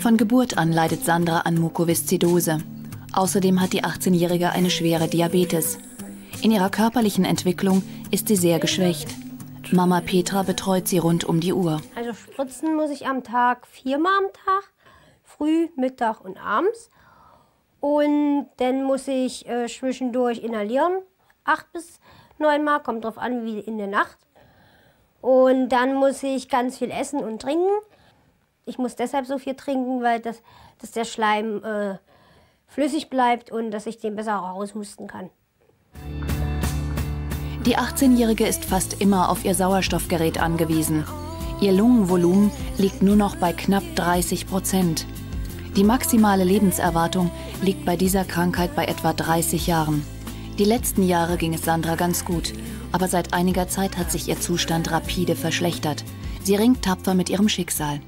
Von Geburt an leidet Sandra an Mukoviszidose. Außerdem hat die 18-Jährige eine schwere Diabetes. In ihrer körperlichen Entwicklung ist sie sehr geschwächt. Mama Petra betreut sie rund um die Uhr. Also spritzen muss ich am Tag viermal am Tag, früh, Mittag und abends. Und dann muss ich äh, zwischendurch inhalieren, acht bis neunmal, kommt drauf an, wie in der Nacht. Und dann muss ich ganz viel essen und trinken. Ich muss deshalb so viel trinken, weil das, dass der Schleim äh, flüssig bleibt und dass ich den besser raushusten kann. Die 18-Jährige ist fast immer auf ihr Sauerstoffgerät angewiesen. Ihr Lungenvolumen liegt nur noch bei knapp 30 Prozent. Die maximale Lebenserwartung liegt bei dieser Krankheit bei etwa 30 Jahren. Die letzten Jahre ging es Sandra ganz gut, aber seit einiger Zeit hat sich ihr Zustand rapide verschlechtert. Sie ringt tapfer mit ihrem Schicksal.